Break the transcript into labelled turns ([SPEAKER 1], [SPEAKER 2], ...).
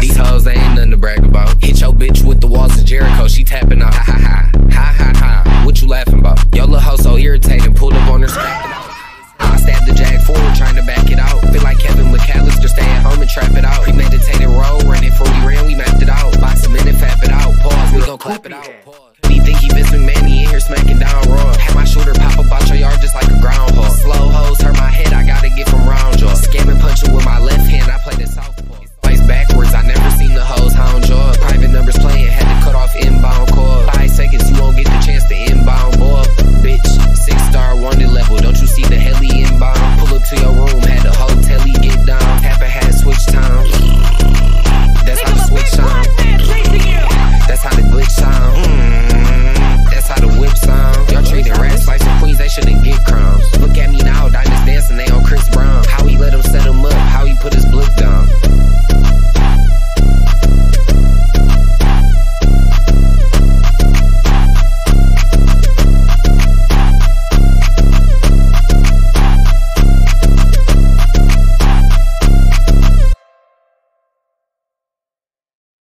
[SPEAKER 1] These hoes ain't nothing to brag about. Hit your bitch with the walls of Jericho, she tapping out. Ha ha ha, ha ha ha. What you laughing about? Yo, little hoe so irritating, pulled up on her, it stabbed the jag forward, trying to back it out. Feel like Kevin McAllister, stay home and trap it out. Premeditated roll, for we ran, we mapped it out. Box a minute, fap it out. Pause, we gon' clap it out. Pause. Just like